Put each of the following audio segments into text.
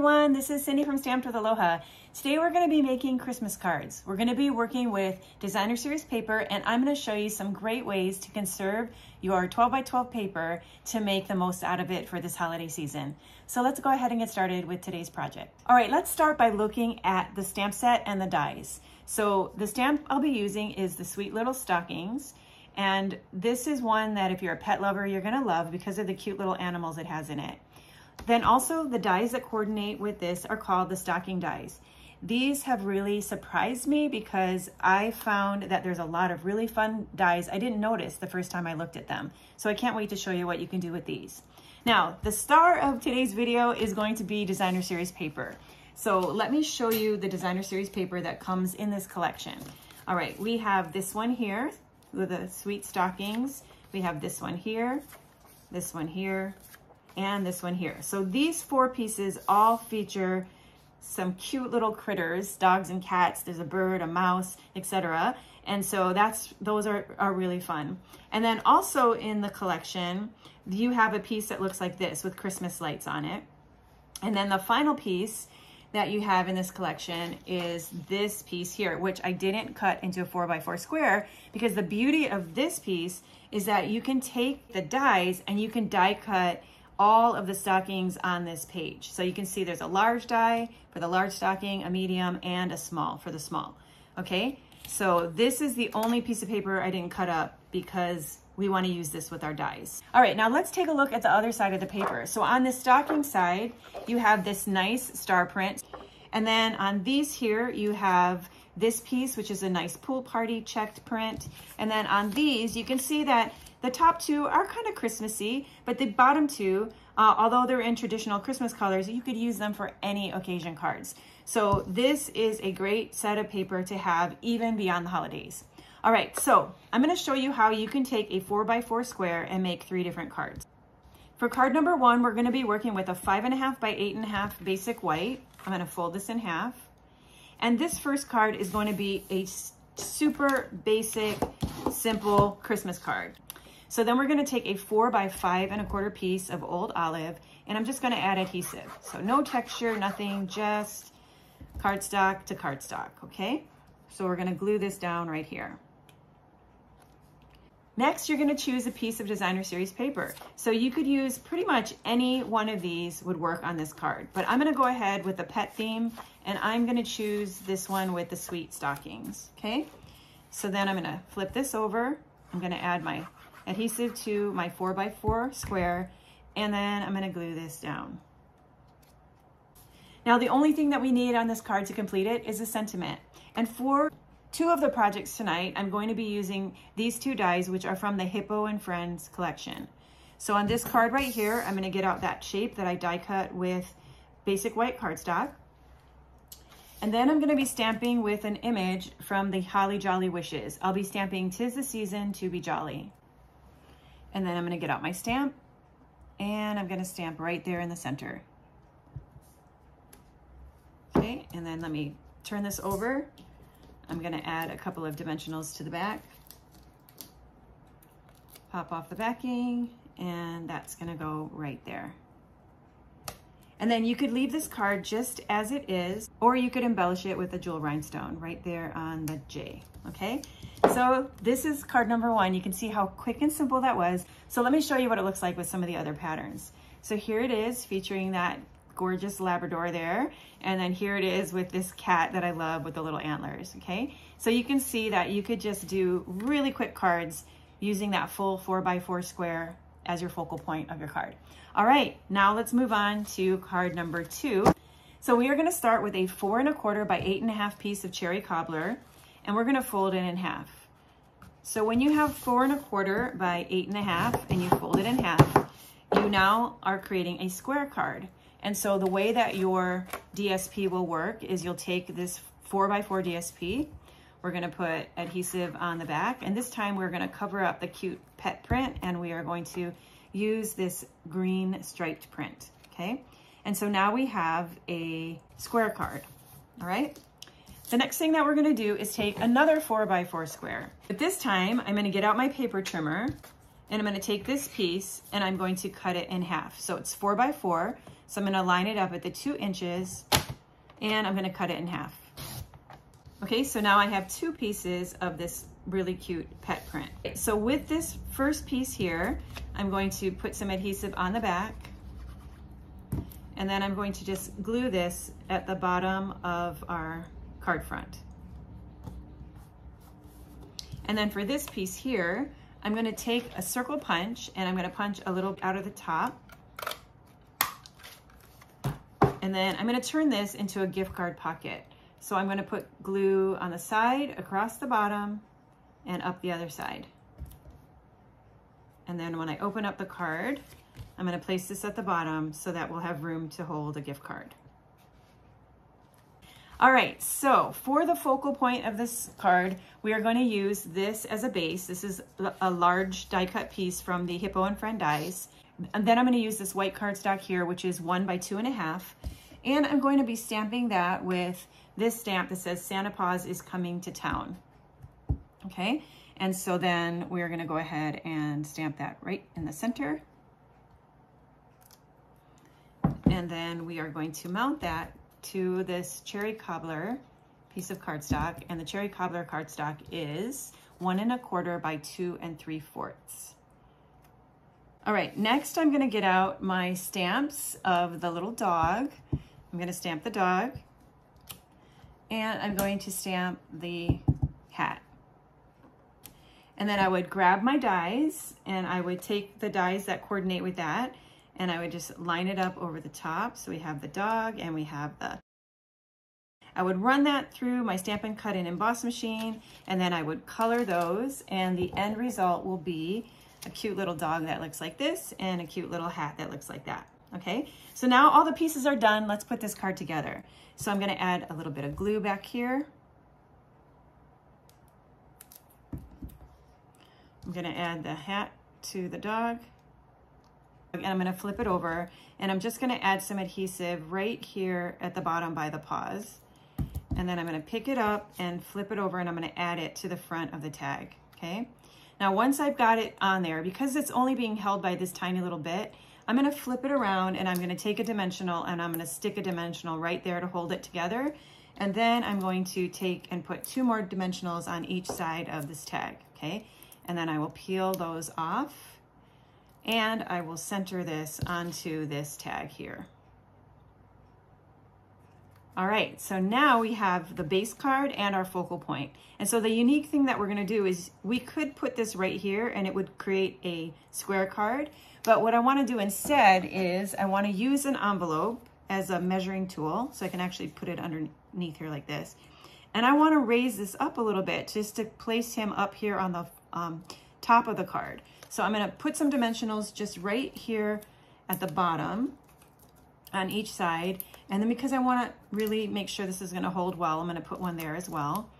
everyone, this is Cindy from Stamped with Aloha. Today we're going to be making Christmas cards. We're going to be working with designer series paper and I'm going to show you some great ways to conserve your 12 by 12 paper to make the most out of it for this holiday season. So let's go ahead and get started with today's project. All right, let's start by looking at the stamp set and the dies. So the stamp I'll be using is the Sweet Little Stockings. And this is one that if you're a pet lover, you're gonna love because of the cute little animals it has in it. Then also the dies that coordinate with this are called the stocking dies. These have really surprised me because I found that there's a lot of really fun dies I didn't notice the first time I looked at them. So I can't wait to show you what you can do with these. Now, the star of today's video is going to be designer series paper. So let me show you the designer series paper that comes in this collection. All right, we have this one here with the sweet stockings. We have this one here, this one here, and this one here. So these four pieces all feature some cute little critters, dogs and cats. There's a bird, a mouse, etc. And so that's those are, are really fun. And then also in the collection, you have a piece that looks like this with Christmas lights on it. And then the final piece that you have in this collection is this piece here, which I didn't cut into a four by four square because the beauty of this piece is that you can take the dies and you can die cut all of the stockings on this page. So you can see there's a large die for the large stocking, a medium, and a small for the small, okay? So this is the only piece of paper I didn't cut up because we wanna use this with our dies. All right, now let's take a look at the other side of the paper. So on the stocking side, you have this nice star print. And then on these here, you have this piece, which is a nice pool party checked print. And then on these, you can see that the top two are kind of Christmassy, but the bottom two, uh, although they're in traditional Christmas colors, you could use them for any occasion cards. So this is a great set of paper to have even beyond the holidays. All right, so I'm gonna show you how you can take a four by four square and make three different cards. For card number one, we're gonna be working with a five and a half by eight and a half basic white. I'm gonna fold this in half. And this first card is going to be a super basic, simple Christmas card. So then we're gonna take a four by five and a quarter piece of old olive and I'm just gonna add adhesive. So no texture, nothing, just cardstock to cardstock, okay? So we're gonna glue this down right here. Next, you're gonna choose a piece of designer series paper. So you could use pretty much any one of these would work on this card, but I'm gonna go ahead with the pet theme and I'm gonna choose this one with the sweet stockings, okay? So then I'm gonna flip this over. I'm gonna add my adhesive to my 4x4 square, and then I'm gonna glue this down. Now the only thing that we need on this card to complete it is a sentiment. And for two of the projects tonight, I'm going to be using these two dies, which are from the Hippo and Friends collection. So on this card right here, I'm gonna get out that shape that I die cut with basic white cardstock. And then I'm gonna be stamping with an image from the Holly Jolly Wishes. I'll be stamping Tis the Season to be Jolly. And then I'm gonna get out my stamp and I'm gonna stamp right there in the center. Okay, and then let me turn this over. I'm gonna add a couple of dimensionals to the back. Pop off the backing and that's gonna go right there. And then you could leave this card just as it is, or you could embellish it with a jewel rhinestone right there on the J, okay? So this is card number one. You can see how quick and simple that was. So let me show you what it looks like with some of the other patterns. So here it is featuring that gorgeous Labrador there. And then here it is with this cat that I love with the little antlers, okay? So you can see that you could just do really quick cards using that full four by four square as your focal point of your card. All right, now let's move on to card number two. So we are gonna start with a four and a quarter by eight and a half piece of cherry cobbler and we're gonna fold it in half. So when you have four and a quarter by eight and a half and you fold it in half, you now are creating a square card. And so the way that your DSP will work is you'll take this four by four DSP, we're gonna put adhesive on the back, and this time we're gonna cover up the cute pet print and we are going to use this green striped print, okay? And so now we have a square card, all right? The next thing that we're gonna do is take another four by four square. But this time, I'm gonna get out my paper trimmer And I'm gonna take this piece and I'm going to cut it in half. So it's four by four. So I'm gonna line it up at the two inches and I'm gonna cut it in half. Okay, so now I have two pieces of this really cute pet print. So with this first piece here, I'm going to put some adhesive on the back and then I'm going to just glue this at the bottom of our card front. And then for this piece here, I'm gonna take a circle punch and I'm gonna punch a little out of the top. And then I'm gonna turn this into a gift card pocket. So I'm gonna put glue on the side, across the bottom, and up the other side. And then when I open up the card, I'm gonna place this at the bottom so that we'll have room to hold a gift card. All right, so for the focal point of this card, we are going to use this as a base. This is a large die cut piece from the Hippo and Friend dies. And then I'm going to use this white cardstock here, which is one by two and a half. And I'm going to be stamping that with this stamp that says Santa Paws is coming to town. Okay, and so then we're going to go ahead and stamp that right in the center. And then we are going to mount that to this cherry cobbler piece of cardstock and the cherry cobbler cardstock is one and a quarter by two and three fourths. All right, next I'm gonna get out my stamps of the little dog. I'm gonna stamp the dog and I'm going to stamp the hat. And then I would grab my dies and I would take the dies that coordinate with that and I would just line it up over the top. So we have the dog and we have the I would run that through my Stampin' Cut and Emboss machine, and then I would color those, and the end result will be a cute little dog that looks like this, and a cute little hat that looks like that, okay? So now all the pieces are done, let's put this card together. So I'm gonna add a little bit of glue back here. I'm gonna add the hat to the dog and I'm gonna flip it over and I'm just gonna add some adhesive right here at the bottom by the paws. And then I'm gonna pick it up and flip it over and I'm gonna add it to the front of the tag, okay? Now, once I've got it on there, because it's only being held by this tiny little bit, I'm gonna flip it around and I'm gonna take a dimensional and I'm gonna stick a dimensional right there to hold it together. And then I'm going to take and put two more dimensionals on each side of this tag, okay? And then I will peel those off and I will center this onto this tag here. All right, so now we have the base card and our focal point. And so the unique thing that we're gonna do is we could put this right here and it would create a square card. But what I wanna do instead is I wanna use an envelope as a measuring tool. So I can actually put it underneath here like this. And I wanna raise this up a little bit just to place him up here on the um, top of the card. So I'm gonna put some dimensionals just right here at the bottom on each side. And then because I wanna really make sure this is gonna hold well, I'm gonna put one there as well.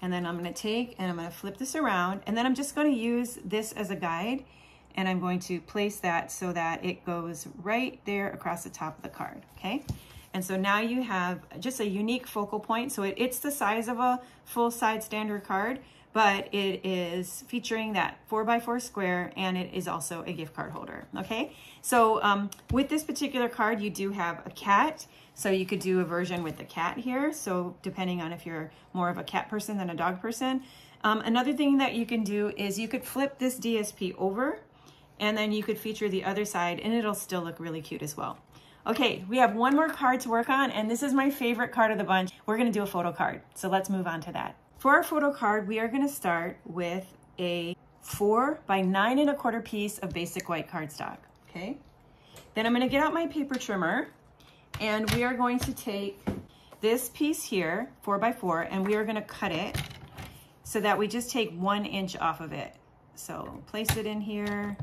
And then I'm gonna take and I'm gonna flip this around and then I'm just gonna use this as a guide and I'm going to place that so that it goes right there across the top of the card, okay? And so now you have just a unique focal point. So it, it's the size of a full side standard card, but it is featuring that four by four square and it is also a gift card holder, okay? So um, with this particular card, you do have a cat. So you could do a version with the cat here. So depending on if you're more of a cat person than a dog person. Um, another thing that you can do is you could flip this DSP over and then you could feature the other side and it'll still look really cute as well. Okay, we have one more card to work on and this is my favorite card of the bunch. We're gonna do a photo card. So let's move on to that. For our photo card, we are gonna start with a four by nine and a quarter piece of basic white cardstock, okay? Then I'm gonna get out my paper trimmer and we are going to take this piece here, four by four, and we are gonna cut it so that we just take one inch off of it. So place it in here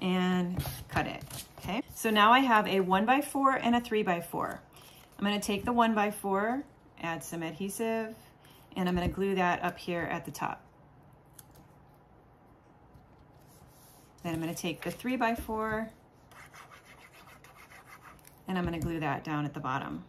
and cut it, okay? So now I have a one by four and a three by four. I'm gonna take the one by four, add some adhesive, and I'm gonna glue that up here at the top. Then I'm gonna take the three by four and I'm gonna glue that down at the bottom.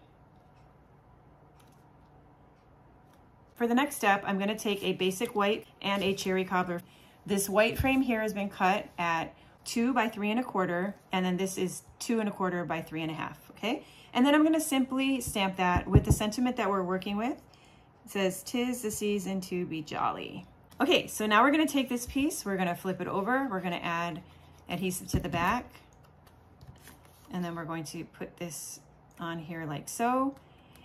For the next step, I'm gonna take a basic white and a cherry cobbler This white frame here has been cut at two by three and a quarter, and then this is two and a quarter by three and a half, okay? And then I'm gonna simply stamp that with the sentiment that we're working with. It says, tis the season to be jolly. Okay, so now we're gonna take this piece, we're gonna flip it over, we're gonna add adhesive to the back, and then we're going to put this on here like so.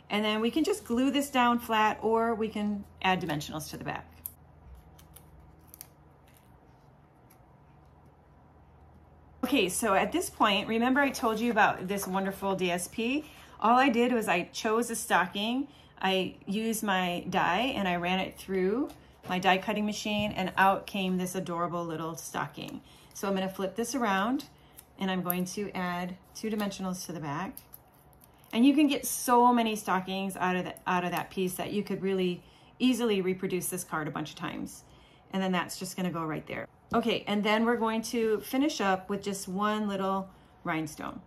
And then we can just glue this down flat or we can add dimensionals to the back. Okay, so at this point, remember I told you about this wonderful DSP? All I did was I chose a stocking, I used my die and I ran it through my die cutting machine and out came this adorable little stocking. So I'm gonna flip this around and I'm going to add two dimensionals to the back. And you can get so many stockings out of, the, out of that piece that you could really easily reproduce this card a bunch of times. And then that's just gonna go right there. Okay, and then we're going to finish up with just one little rhinestone.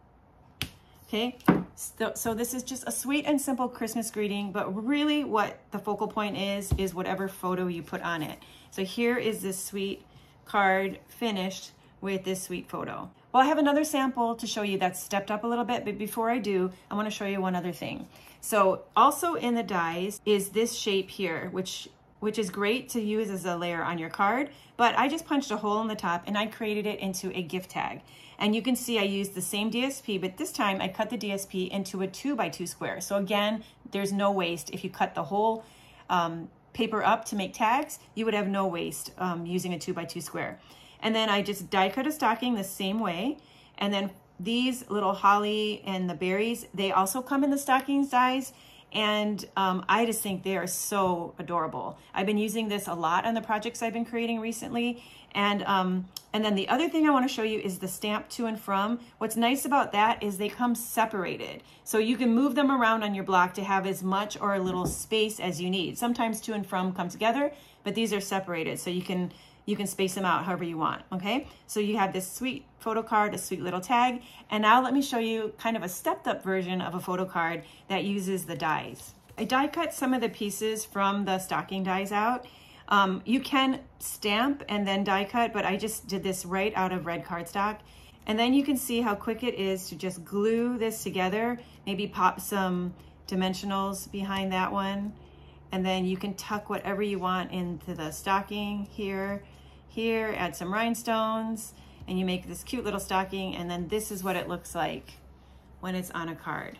Okay, so, this is just a sweet and simple Christmas greeting, but really what the focal point is, is whatever photo you put on it. So here is this sweet card finished with this sweet photo. Well, I have another sample to show you that's stepped up a little bit, but before I do, I wanna show you one other thing. So also in the dies is this shape here, which which is great to use as a layer on your card, but I just punched a hole in the top and I created it into a gift tag. And you can see I used the same DSP, but this time I cut the DSP into a two by two square. So again, there's no waste. If you cut the whole um, paper up to make tags, you would have no waste um, using a two by two square. And then I just die cut a stocking the same way. And then these little holly and the berries, they also come in the stocking dies. And um, I just think they are so adorable. I've been using this a lot on the projects I've been creating recently. And, um, and then the other thing I wanna show you is the stamp to and from. What's nice about that is they come separated. So you can move them around on your block to have as much or a little space as you need. Sometimes to and from come together, but these are separated. So you can you can space them out however you want, okay? So you have this sweet photo card, a sweet little tag, and now let me show you kind of a stepped up version of a photo card that uses the dies. I die cut some of the pieces from the stocking dies out. Um, you can stamp and then die cut, but I just did this right out of red cardstock. And then you can see how quick it is to just glue this together, maybe pop some dimensionals behind that one. And then you can tuck whatever you want into the stocking here here, add some rhinestones, and you make this cute little stocking, and then this is what it looks like when it's on a card.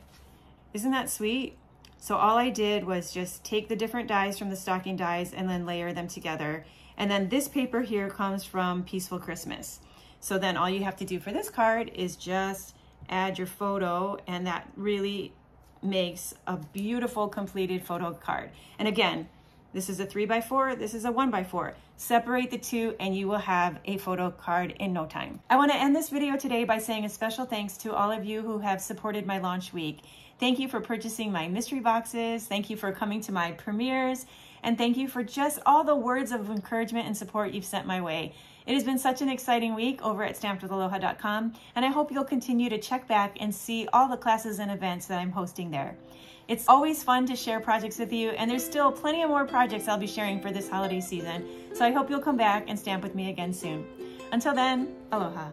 Isn't that sweet? So all I did was just take the different dies from the stocking dies and then layer them together. And then this paper here comes from Peaceful Christmas. So then all you have to do for this card is just add your photo and that really makes a beautiful completed photo card. And again, this is a three by four, this is a one by four. Separate the two and you will have a photo card in no time. I wanna end this video today by saying a special thanks to all of you who have supported my launch week. Thank you for purchasing my mystery boxes. Thank you for coming to my premieres. And thank you for just all the words of encouragement and support you've sent my way. It has been such an exciting week over at stampedwithaloha.com, and I hope you'll continue to check back and see all the classes and events that I'm hosting there. It's always fun to share projects with you, and there's still plenty of more projects I'll be sharing for this holiday season, so I hope you'll come back and stamp with me again soon. Until then, aloha.